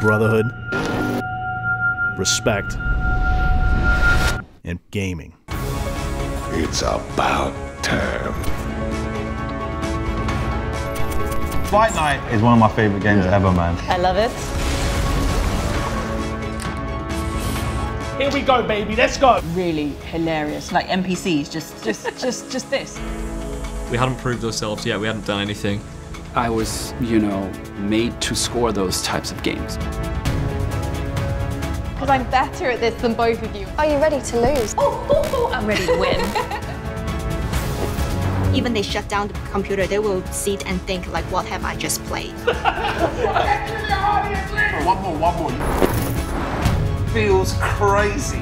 brotherhood, respect, and gaming. It's about time. Fight Night is one of my favorite games ever, man. I love it. Here we go, baby. Let's go. Really hilarious. Like NPCs, just, just, just, just this. We hadn't proved ourselves yet. We hadn't done anything. I was, you know, made to score those types of games. Because I'm better at this than both of you. Are you ready to lose? Oh, I'm ready to win. Even they shut down the computer, they will sit and think like, what have I just played? One more, one more. Feels crazy.